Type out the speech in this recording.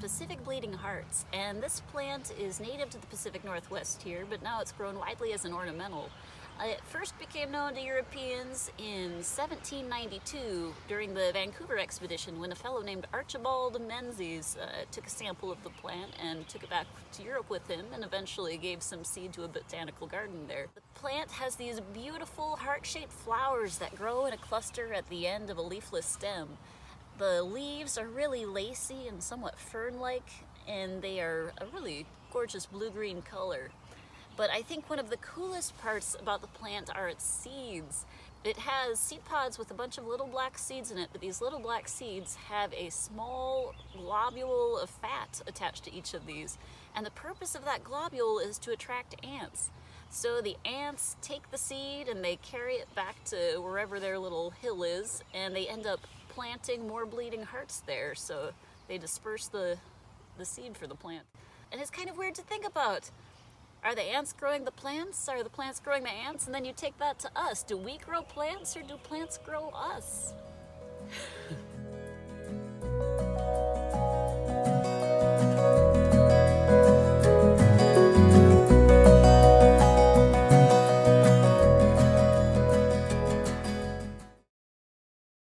Pacific Bleeding Hearts, and this plant is native to the Pacific Northwest here, but now it's grown widely as an ornamental. Uh, it first became known to Europeans in 1792 during the Vancouver expedition when a fellow named Archibald Menzies uh, took a sample of the plant and took it back to Europe with him and eventually gave some seed to a botanical garden there. The plant has these beautiful heart-shaped flowers that grow in a cluster at the end of a leafless stem. The leaves are really lacy and somewhat fern-like and they are a really gorgeous blue-green color. But I think one of the coolest parts about the plant are its seeds. It has seed pods with a bunch of little black seeds in it, but these little black seeds have a small globule of fat attached to each of these. And the purpose of that globule is to attract ants. So the ants take the seed and they carry it back to wherever their little hill is, and they end up planting more bleeding hearts there. So they disperse the, the seed for the plant. And it's kind of weird to think about. Are the ants growing the plants? Are the plants growing the ants? And then you take that to us. Do we grow plants or do plants grow us?